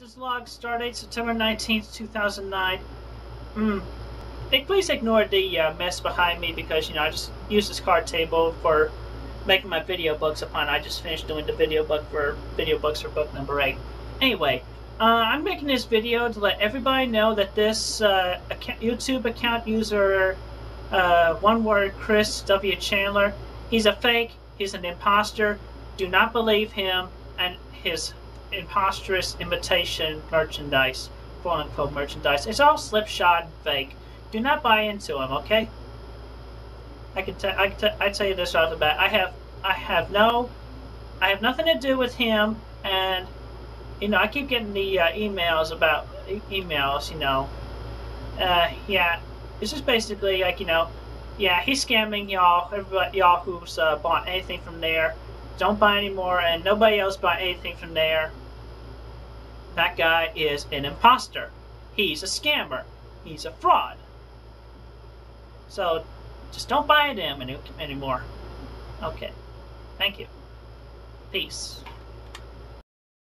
Captain's log, stardate September 19th, 2009. Hmm. Please ignore the uh, mess behind me because, you know, I just used this card table for making my video books upon. I just finished doing the video book for video books for book number 8. Anyway, uh, I'm making this video to let everybody know that this uh, account, YouTube account user, uh, one word Chris W. Chandler, he's a fake, he's an imposter. Do not believe him and his imposterous imitation merchandise, quote unquote merchandise. It's all slipshod and fake. Do not buy into them, okay? I can tell I can t- I tell you this off the bat. I have I have no I have nothing to do with him, and you know I keep getting the uh, emails about e- emails. You know, uh, yeah, it's just basically like you know, yeah, he's scamming y'all. Everybody, y'all who's uh, bought anything from there, don't buy anymore, and nobody else buy anything from there. That guy is an imposter. He's a scammer. He's a fraud. So just don't buy into him any, anymore. Okay. Thank you. Peace.